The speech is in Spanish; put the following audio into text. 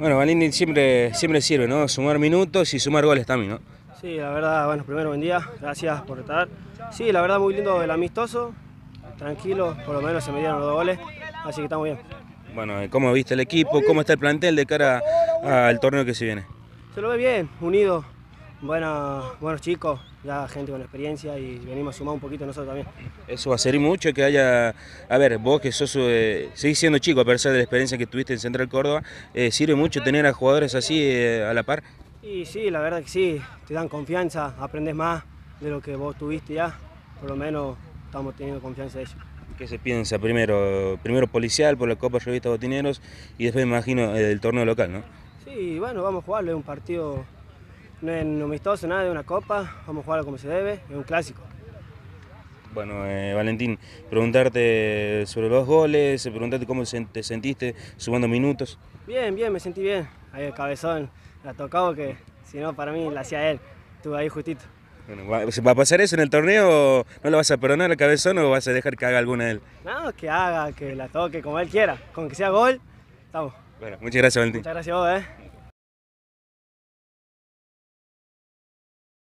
Bueno, Valentín siempre, siempre sirve, ¿no? Sumar minutos y sumar goles también, ¿no? Sí, la verdad, bueno, primero buen día, gracias por estar. Sí, la verdad muy lindo el amistoso, tranquilo, por lo menos se me dieron los dos goles, así que estamos bien. Bueno, ¿cómo viste el equipo? ¿Cómo está el plantel de cara al torneo que se viene? Se lo ve bien, unido, buena, buenos chicos, ya gente con experiencia y venimos a sumar un poquito nosotros también. Eso va a ser mucho que haya, a ver, vos que sos, eh, seguís siendo chico a pesar de la experiencia que tuviste en Central Córdoba, eh, ¿sirve mucho tener a jugadores así eh, a la par? Y sí, la verdad que sí, te dan confianza, aprendes más de lo que vos tuviste ya, por lo menos estamos teniendo confianza de ellos. ¿Qué se piensa primero? Primero policial por la Copa Revista Botineros y después me imagino el torneo local, ¿no? Sí, bueno, vamos a jugarlo, es un partido, no es amistoso, nada, es una copa, vamos a jugarlo como se debe, es un clásico. Bueno, eh, Valentín, preguntarte sobre los goles, preguntarte cómo te sentiste sumando minutos. Bien, bien, me sentí bien. Ahí el cabezón la tocado que si no para mí la hacía él. Estuve ahí justito. Bueno, ¿va a pasar eso en el torneo? ¿No lo vas a perdonar al cabezón o vas a dejar que haga alguna de él? No, que haga, que la toque como él quiera. Con que sea gol, estamos. Bueno, muchas gracias Valentín. Muchas gracias a vos, eh.